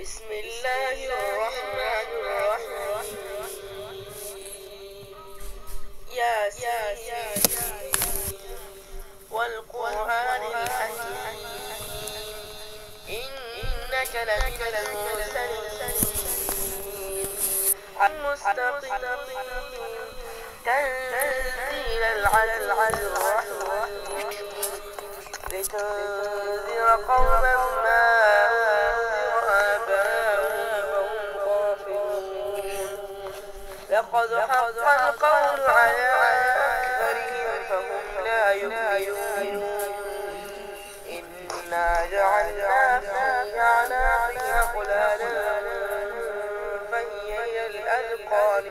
بسم الله الرحمن الرحيم. يا سيدي والقرآن الحكيم. إنك لمن المرسلين. المستقيم. تنزيل العزيز الرحيم. لتنذر قوما لقد حق القول على أكثرهم فهم لا يؤمنون. إنا جعلنا في أعناقها قلالا فهي إلى الأذقان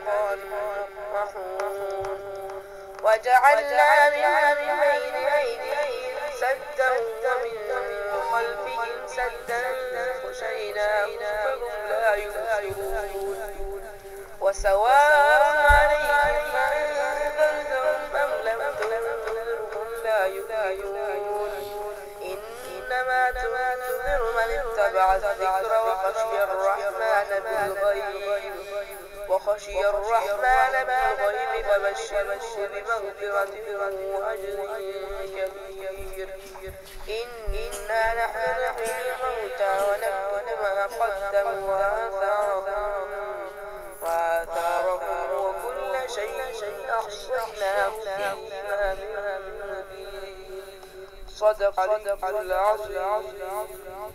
وجعلنا من بين أيديهم سدا ومن خلفهم سدا فغشيناهم فهم لا يبصرون. وسواء عليهم أنذرتهم أم لم تنذرهم لا يؤمنون إنما تنذر من اتبع الذكر وخشي الرحمن بالغيب وخشي الرحمن بالغيب فبشره بمغفرة وأجر كبير إنا نحن نحيي الموتى ونكتب ما قدموا وآثارهم شيء أحصيناه في إمام مبين صدق العظيم.